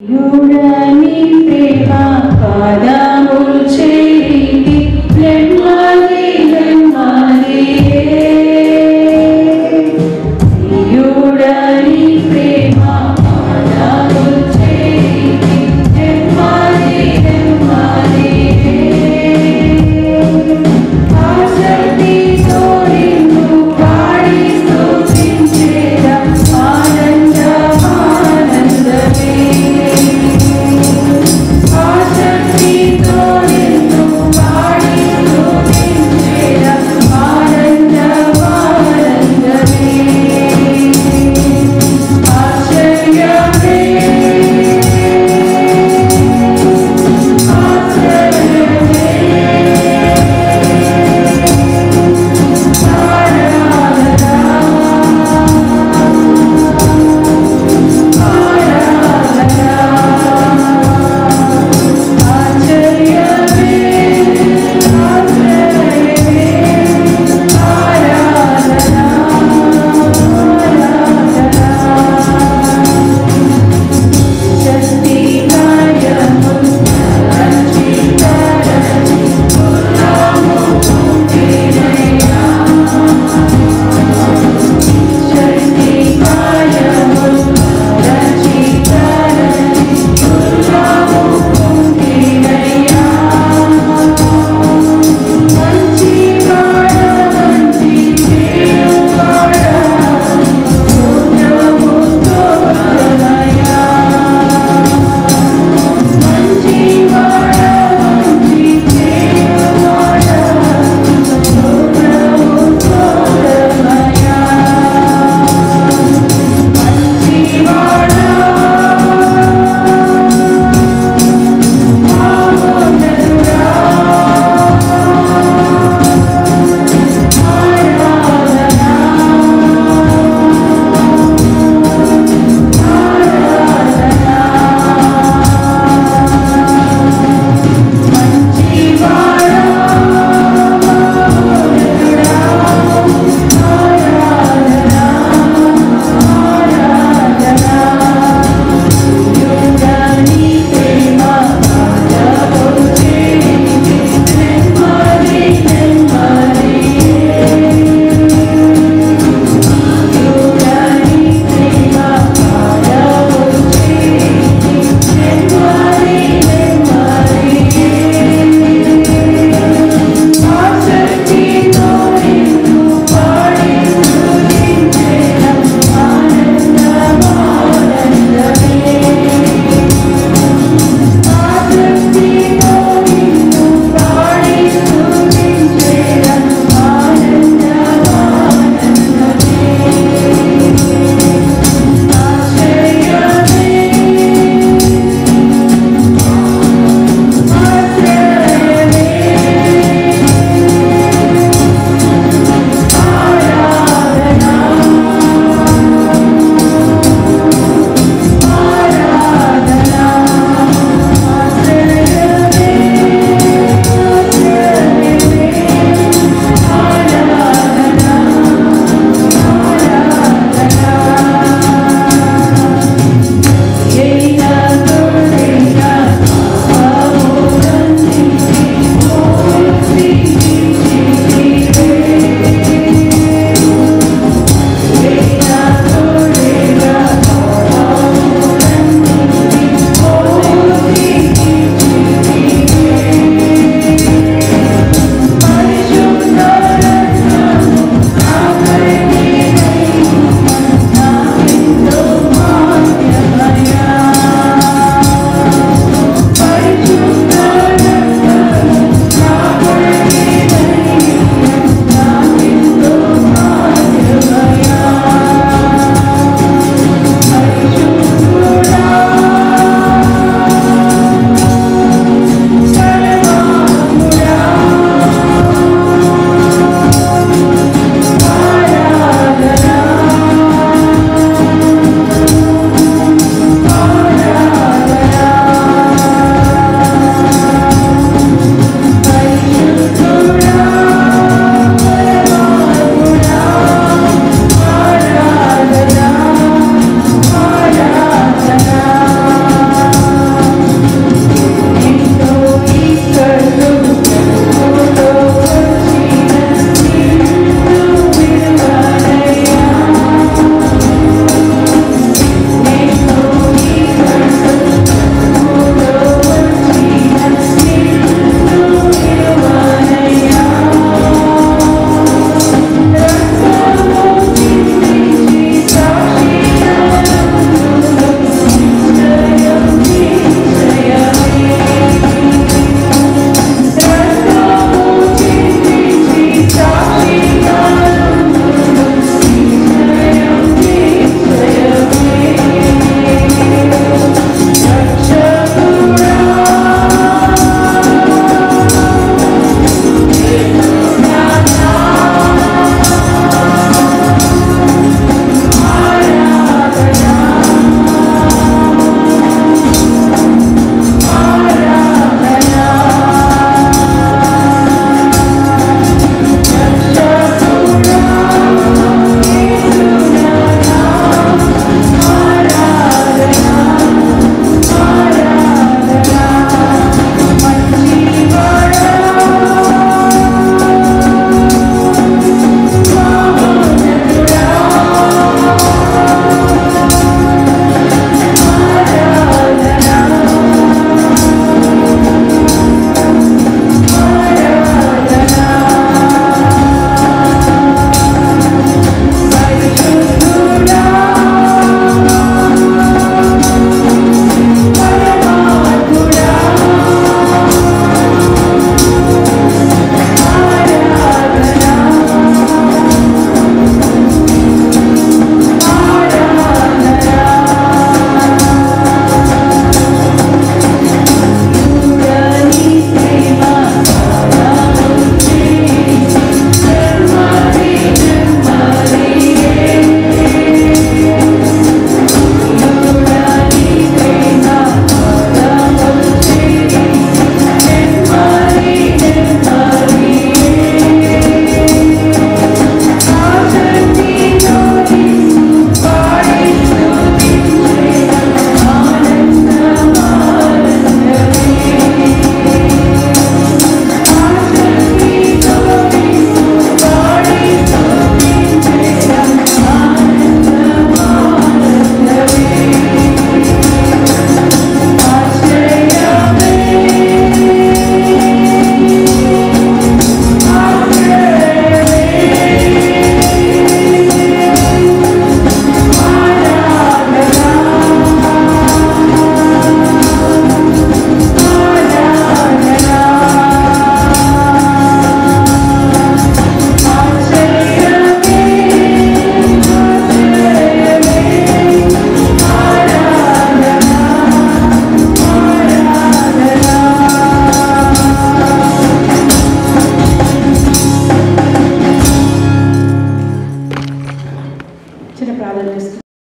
యుడని ప్రేమ పాదములు చేరితి ప్రేమ